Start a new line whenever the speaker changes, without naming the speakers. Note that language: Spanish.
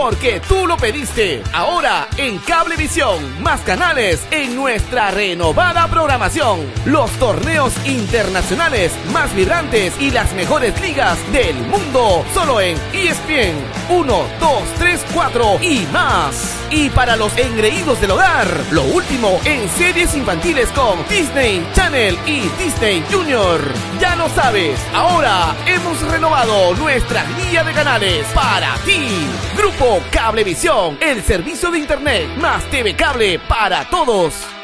porque tú lo pediste. Ahora en Cablevisión, más canales en nuestra renovada programación. Los torneos internacionales más vibrantes y las mejores ligas del mundo. Solo en ESPN 1, 2, 3, 4 y más. Y para los engreídos del hogar, lo último en series infantiles con Disney Channel y Disney Junior. Ya lo sabes, ahora hemos renovado nuestra guía de canales para ti. Grupo Cablevisión, el servicio de internet más TV cable para todos.